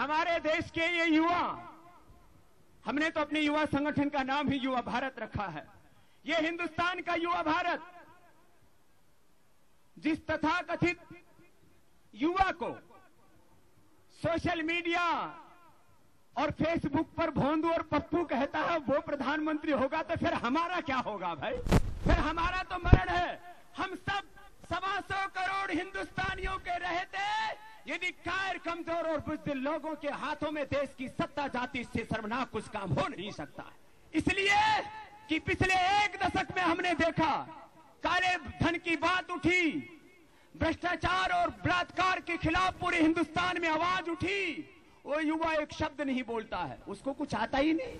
हमारे देश के ये युवा, हमने तो अपने युवा संगठन का नाम ही युवा भारत रखा है। ये हिंदुस्तान का युवा भारत, जिस तथाकथित युवा को सोशल मीडिया और फेसबुक पर भोंदू और पप्पू कहता है, वो प्रधानमंत्री होगा तो फिर हमारा क्या होगा भाई? फिर हमारा यदि कायर कमज़ोर और बुजदिल लोगों के हाथों में देश की सत्ता जाती, इससे सर्वनाक कुछ काम हो नहीं सकता। इसलिए कि पिछले एक दशक में हमने देखा, काले धन की बात उठी, भ्रष्टाचार और बलात्कार के खिलाफ पूरे हिंदुस्तान में आवाज़ उठी, वो युवा एक शब्द नहीं बोलता है, उसको कुछ आता ही नहीं।